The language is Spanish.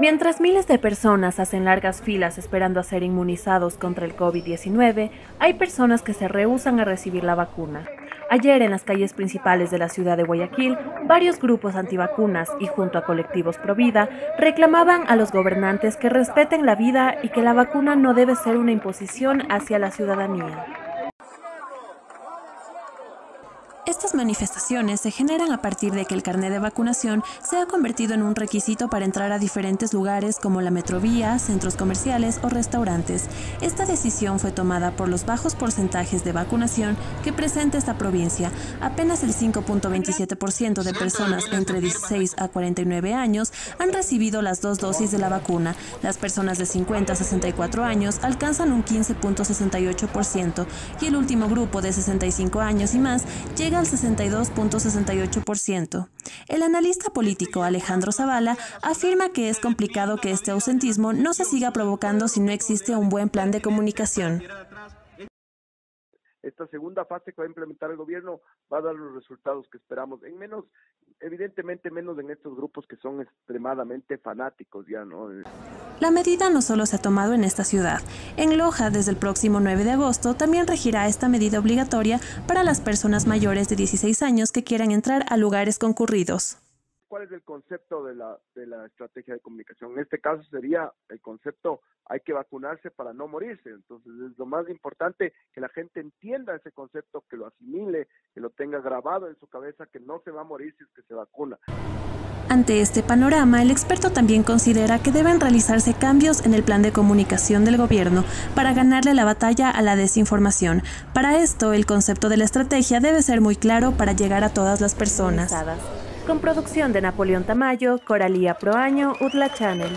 Mientras miles de personas hacen largas filas esperando a ser inmunizados contra el COVID-19, hay personas que se rehusan a recibir la vacuna. Ayer en las calles principales de la ciudad de Guayaquil, varios grupos antivacunas y junto a colectivos Provida reclamaban a los gobernantes que respeten la vida y que la vacuna no debe ser una imposición hacia la ciudadanía. Estas manifestaciones se generan a partir de que el carnet de vacunación se ha convertido en un requisito para entrar a diferentes lugares como la metrovía, centros comerciales o restaurantes. Esta decisión fue tomada por los bajos porcentajes de vacunación que presenta esta provincia. Apenas el 5.27% de personas entre 16 a 49 años han recibido las dos dosis de la vacuna. Las personas de 50 a 64 años alcanzan un 15.68% y el último grupo de 65 años y más llega al 62.68%. El analista político Alejandro Zavala afirma que es complicado que este ausentismo no se siga provocando si no existe un buen plan de comunicación. Esta segunda fase que va a implementar el gobierno va a dar los resultados que esperamos en menos evidentemente menos en estos grupos que son extremadamente fanáticos ya, ¿no? La medida no solo se ha tomado en esta ciudad. En Loja, desde el próximo 9 de agosto, también regirá esta medida obligatoria para las personas mayores de 16 años que quieran entrar a lugares concurridos. ¿Cuál es el concepto de la, estrategia de comunicación? En este caso sería el concepto hay que vacunarse para no morirse. Entonces es lo más importante que la gente entienda ese concepto, que lo asimile, que lo tenga grabado en su cabeza, que no se va a morir si es que se vacuna. Ante este panorama, el experto también considera que deben realizarse cambios en el plan de comunicación del gobierno para ganarle la batalla a la desinformación. Para esto, el concepto de la estrategia debe ser muy claro para llegar a todas las personas. Con producción de Napoleón Tamayo, Coralía Proaño, Utla Channel.